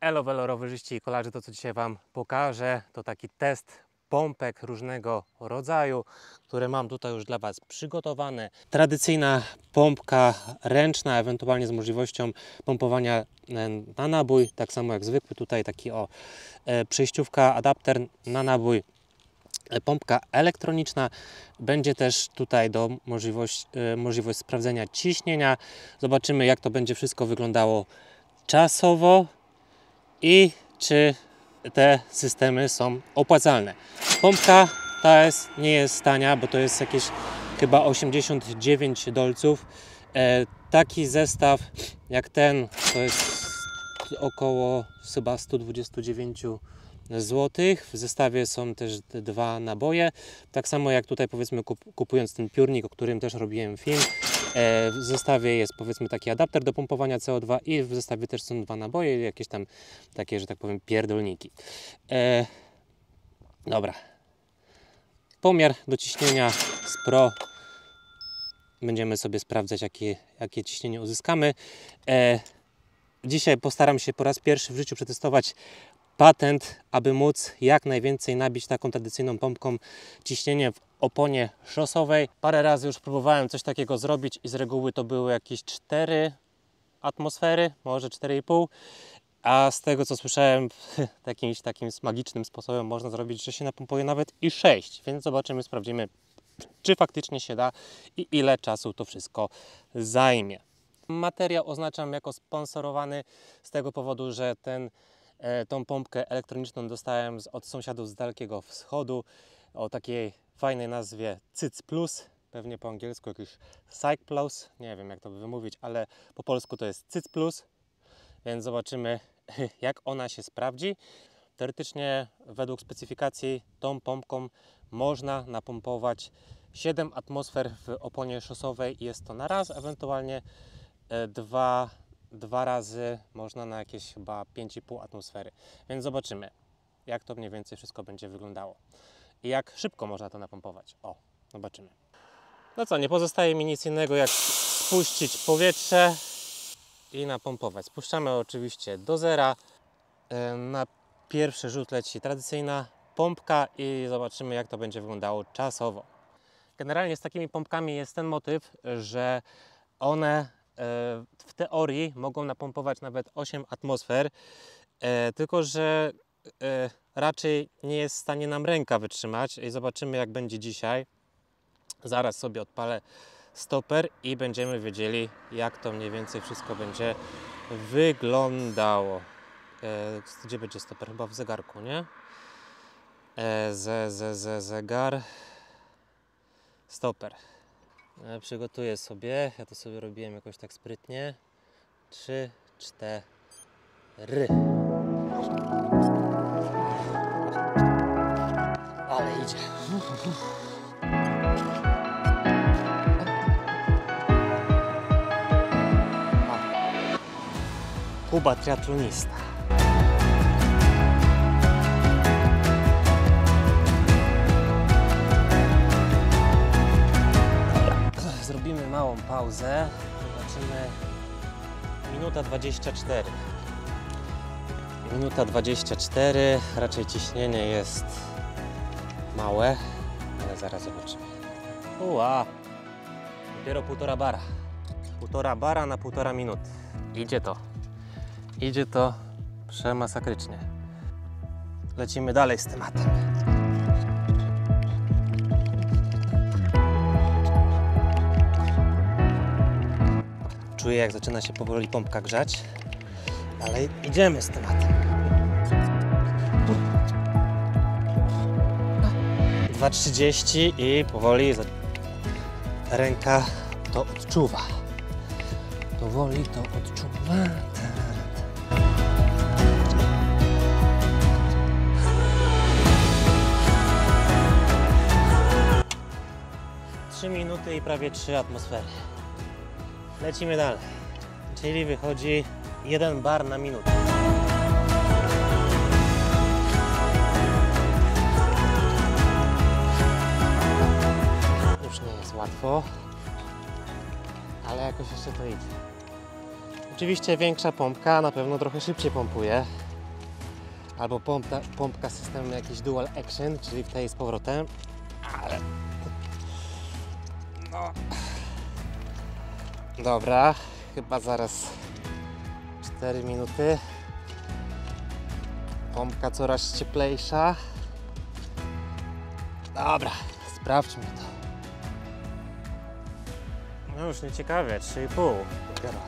Elo, velo, rowerzyści i kolarzy, to co dzisiaj Wam pokażę, to taki test pompek różnego rodzaju, które mam tutaj już dla Was przygotowane. Tradycyjna pompka ręczna, ewentualnie z możliwością pompowania na nabój, tak samo jak zwykły tutaj taki o e, przejściówka, adapter na nabój. E, Pompka elektroniczna będzie też tutaj do możliwość, e, możliwość sprawdzenia ciśnienia. Zobaczymy jak to będzie wszystko wyglądało czasowo i czy te systemy są opłacalne. Pompka ta jest, nie jest tania, bo to jest jakieś chyba 89 dolców. E, taki zestaw jak ten to jest około chyba 129 zł. W zestawie są też te dwa naboje. Tak samo jak tutaj powiedzmy kup- kupując ten piórnik, o którym też robiłem film. E, w zestawie jest powiedzmy taki adapter do pompowania CO2 i w zestawie też są dwa naboje i jakieś tam takie, że tak powiem, pierdolniki. E, dobra. Pomiar do ciśnienia z Pro. Będziemy sobie sprawdzać, jakie, jakie ciśnienie uzyskamy. E, dzisiaj postaram się po raz pierwszy w życiu przetestować patent, aby móc jak najwięcej nabić taką tradycyjną pompką ciśnienie w oponie szosowej. Parę razy już próbowałem coś takiego zrobić i z reguły to były jakieś 4 atmosfery, może 4,5. A z tego co słyszałem, jakimś takim magicznym sposobem można zrobić, że się napompuje nawet i 6. Więc zobaczymy, sprawdzimy, czy faktycznie się da i ile czasu to wszystko zajmie. Materiał oznaczam jako sponsorowany z tego powodu, że ten, e, tą pompkę elektroniczną dostałem od sąsiadów z Dalekiego Wschodu o takiej fajnej nazwie Cyc Plus, pewnie po angielsku jakiś Psych Plus, nie wiem jak to wymówić, ale po polsku to jest Cyc Plus, więc zobaczymy jak ona się sprawdzi. Teoretycznie według specyfikacji tą pompką można napompować 7 atmosfer w oponie szosowej jest to na raz, ewentualnie e, dwa, dwa razy można na jakieś chyba 5,5 atmosfery. Więc zobaczymy, jak to mniej więcej wszystko będzie wyglądało jak szybko można to napompować. O, zobaczymy. No co, nie pozostaje mi nic innego jak spuścić powietrze i napompować. Spuszczamy oczywiście do zera. E, Na pierwszy rzut leci tradycyjna pompka i zobaczymy jak to będzie wyglądało czasowo. Generalnie z takimi pompkami jest ten motyw, że one e, w teorii mogą napompować nawet 8 atmosfer, e, tylko że raczej nie jest w stanie nam ręka wytrzymać i zobaczymy jak będzie dzisiaj. Zaraz sobie odpalę stoper i będziemy wiedzieli jak to mniej więcej wszystko będzie wyglądało. E, gdzie będzie stoper? Chyba w zegarku, nie? E, ze, ze, ze, zegar. Stoper. E, przygotuję sobie. Ja to sobie robiłem jakoś tak sprytnie. Trzy, cztery. Kuba triatlonista. Zrobimy małą pauzę. Zobaczymy. Minuta 24. Minuta 24. Raczej ciśnienie jest małe, zaraz zobaczymy. Uła! Dopiero półtora bara. Półtora bara na półtora minuty. Idzie to. Idzie to przemasakrycznie. Lecimy dalej z tematem. Czuję, jak zaczyna się powoli pompka grzać, ale idziemy z tematem. 2.30 i powoli ręka to odczuwa. Powoli to odczuwa. Trzy minuty i prawie trzy atmosfery. Lecimy dalej. Czyli wychodzi jeden bar na minutę. Ale jakoś jeszcze to idzie. Oczywiście większa pompka na pewno trochę szybciej pompuje. albo pompka, pompka systemem jakiś dual action, czyli w tej z powrotem, ale no. Dobra, chyba zaraz 4 minuty. Pompka coraz cieplejsza. Dobra, sprawdźmy to. No już nie ciekawie, 3,5. Dopiero.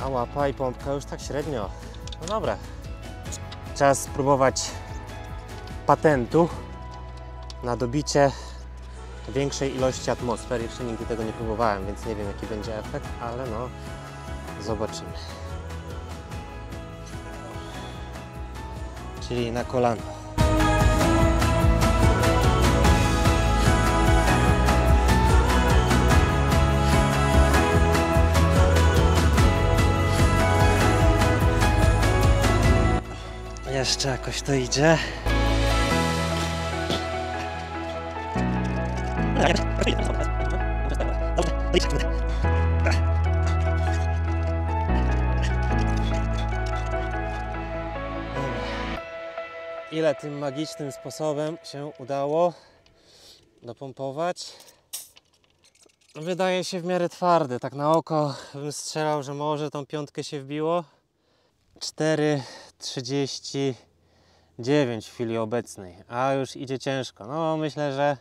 A łapa i pompka już tak średnio. No dobra. Czas spróbować patentu na dobicie większej ilości atmosfer. Jeszcze nigdy tego nie próbowałem, więc nie wiem jaki będzie efekt, ale no zobaczymy. Czyli na kolano. Jeszcze jakoś to idzie. Ile tym magicznym sposobem się udało dopompować? Wydaje się w miarę twardy. Tak na oko bym strzelał, że może tą piątkę się wbiło. 4,39 w chwili obecnej, a już idzie ciężko. No myślę, że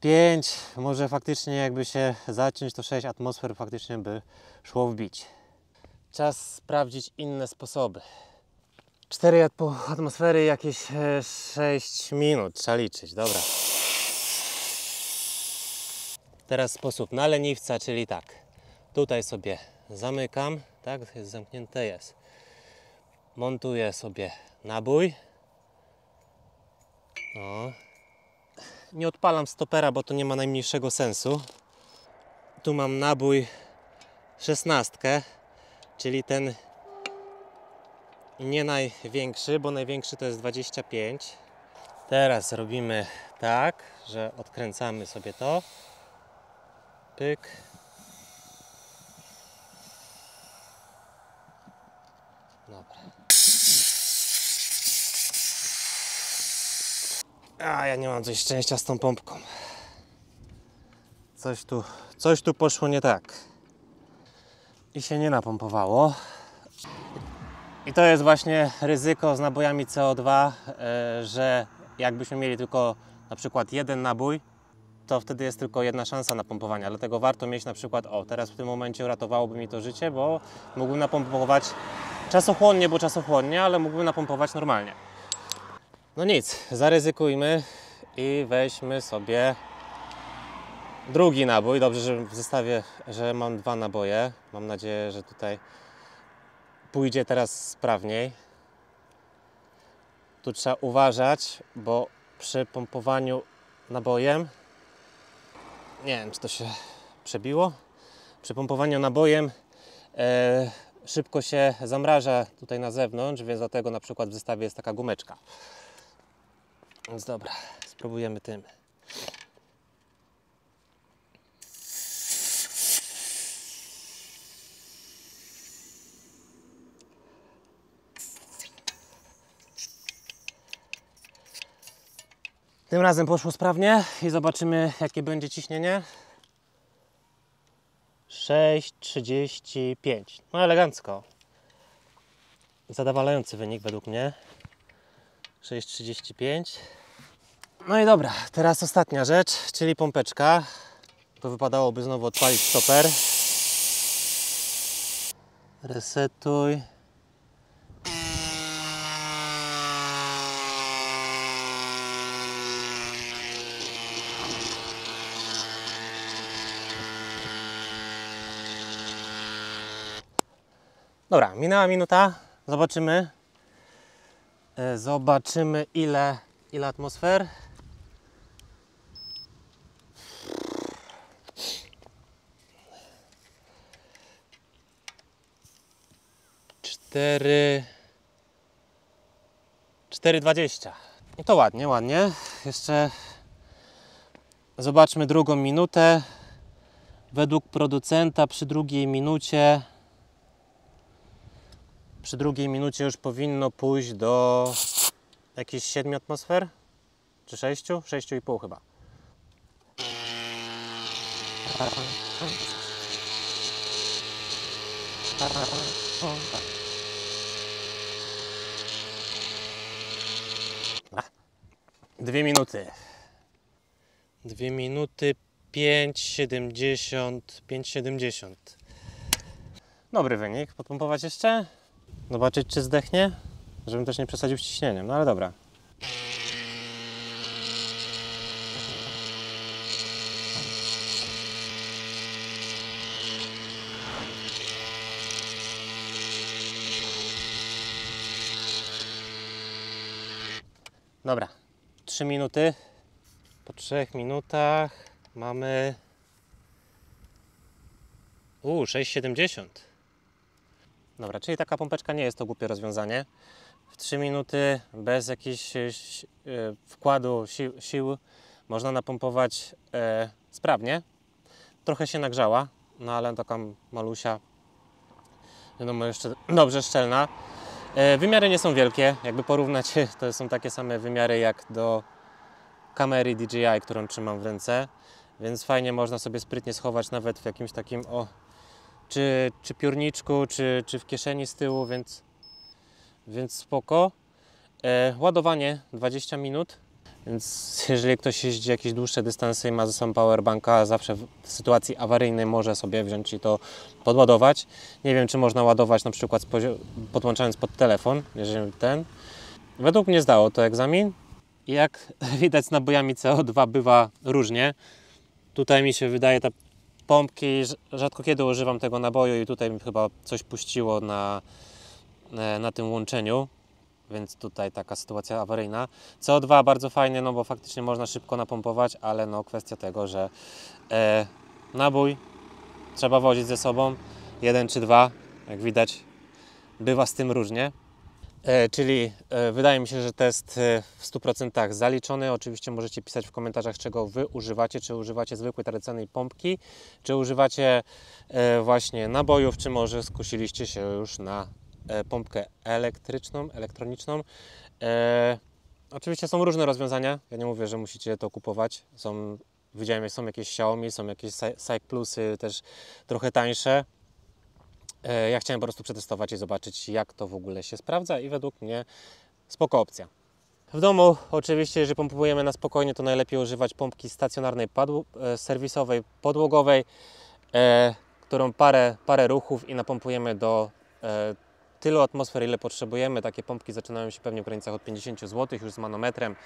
5, może faktycznie jakby się zaciąć, to 6 atmosfer faktycznie by szło wbić. Czas sprawdzić inne sposoby. 4 atpo- atmosfery, jakieś e, 6 minut, trzeba liczyć, dobra. Teraz sposób na leniwca, czyli tak. Tutaj sobie zamykam, tak, jest zamknięte, jest. Montuję sobie nabój. O. Nie odpalam stopera, bo to nie ma najmniejszego sensu. Tu mam nabój 16, czyli ten nie największy, bo największy to jest 25. Teraz robimy tak, że odkręcamy sobie to. Pyk. Dobra. A ja nie mam coś szczęścia z tą pompką. Coś tu, coś tu poszło nie tak. I się nie napompowało. I to jest właśnie ryzyko z nabojami CO2, e, że jakbyśmy mieli tylko na przykład jeden nabój, to wtedy jest tylko jedna szansa na pompowanie. Dlatego warto mieć na przykład, o teraz w tym momencie uratowałoby mi to życie, bo mógłbym napompować czasochłonnie, bo czasochłonnie, ale mógłbym napompować normalnie. No nic, zaryzykujmy i weźmy sobie drugi nabój. Dobrze, że w zestawie, że mam dwa naboje. Mam nadzieję, że tutaj pójdzie teraz sprawniej. Tu trzeba uważać, bo przy pompowaniu nabojem nie wiem, czy to się przebiło. Przy pompowaniu nabojem e, szybko się zamraża tutaj na zewnątrz, więc dlatego na przykład w zestawie jest taka gumeczka. Więc dobra, spróbujemy tym. Tym razem poszło sprawnie i zobaczymy jakie będzie ciśnienie. 6,35. No elegancko. Zadowalający wynik według mnie. 6,35. No i dobra, teraz ostatnia rzecz, czyli pompeczka. To wypadałoby znowu odpalić stoper. Resetuj. Dobra, minęła minuta. Zobaczymy. E, Zobaczymy ile, ile atmosfer. Cztery. 4,20. I to ładnie, ładnie. Jeszcze zobaczmy drugą minutę. Według producenta przy drugiej minucie Przy drugiej minucie już powinno pójść do jakichś 7 atmosfer? Czy 6? 6,5 chyba. Dwie minuty. Dwie minuty 5,70. 5,70. Dobry wynik. Podpompować jeszcze? Zobaczyć, czy zdechnie? Żebym też nie przesadził z ciśnieniem, no ale dobra. Dobra, 3 minuty. Po 3 minutach mamy. Uuu, 6,70. Dobra, czyli taka pompeczka nie jest to głupie rozwiązanie. W 3 minuty bez jakichś e, wkładu sił, sił można napompować e, sprawnie. Trochę się nagrzała, no ale taka malusia, wiadomo, jeszcze dobrze szczelna. E, wymiary nie są wielkie, jakby porównać, to są takie same wymiary jak do kamery DJI, którą trzymam w ręce, więc fajnie można sobie sprytnie schować nawet w jakimś takim o czy, czy piórniczku, czy, czy w kieszeni z tyłu, więc, więc spoko. E, ładowanie 20 minut, więc jeżeli ktoś jeździ jakieś dłuższe dystanse i ma ze sobą powerbanka, zawsze w, sytuacji awaryjnej może sobie wziąć i to podładować. Nie wiem, czy można ładować na przykład podłączając pod telefon, jeżeli ten. Według mnie zdało to egzamin. Jak widać z nabojami CO2 bywa różnie. Tutaj mi się wydaje, te pompki, rz- rzadko kiedy używam tego naboju i tutaj mi chyba coś puściło na, e, na tym łączeniu, więc tutaj taka sytuacja awaryjna. CO2 bardzo fajnie, no bo faktycznie można szybko napompować, ale no kwestia tego, że e, nabój trzeba wozić ze sobą, jeden czy dwa, jak widać bywa z tym różnie. E, czyli e, wydaje mi się, że test e, w 100% zaliczony. Oczywiście możecie pisać w komentarzach, czego Wy używacie. Czy używacie zwykłej, tradycyjnej pompki, czy używacie e, właśnie nabojów, czy może skusiliście się już na pompkę elektryczną, elektroniczną. E, oczywiście są różne rozwiązania. Ja nie mówię, że musicie to kupować. Są, widziałem, są jakieś Xiaomi, są jakieś Cyc Plusy też trochę tańsze. E, Ja chciałem po prostu przetestować i zobaczyć, jak to w ogóle się sprawdza i według mnie spoko opcja. W domu oczywiście, jeżeli pompujemy na spokojnie, to najlepiej używać pompki stacjonarnej e, serwisowej, podłogowej, e, którą parę, parę ruchów i napompujemy do e, tylu atmosfer, ile potrzebujemy. Takie pompki zaczynają się pewnie w granicach od 50 zł już z manometrem.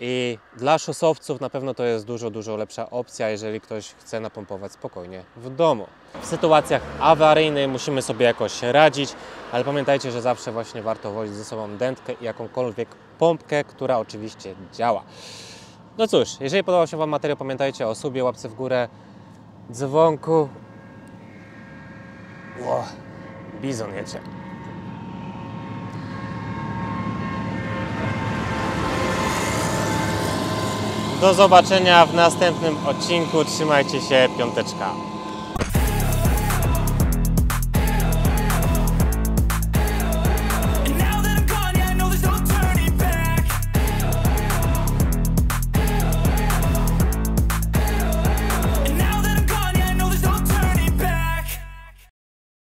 I dla szosowców na pewno to jest dużo, dużo lepsza opcja, jeżeli ktoś chce napompować spokojnie w domu. W sytuacjach awaryjnej musimy sobie jakoś radzić, ale pamiętajcie, że zawsze właśnie warto wozić ze sobą dętkę i jakąkolwiek pompkę, która oczywiście działa. No cóż, jeżeli podobał się Wam materiał, pamiętajcie o subie, łapce w górę, dzwonku. Ło, bizon jedzie. Do zobaczenia w następnym odcinku. Trzymajcie się, piąteczka.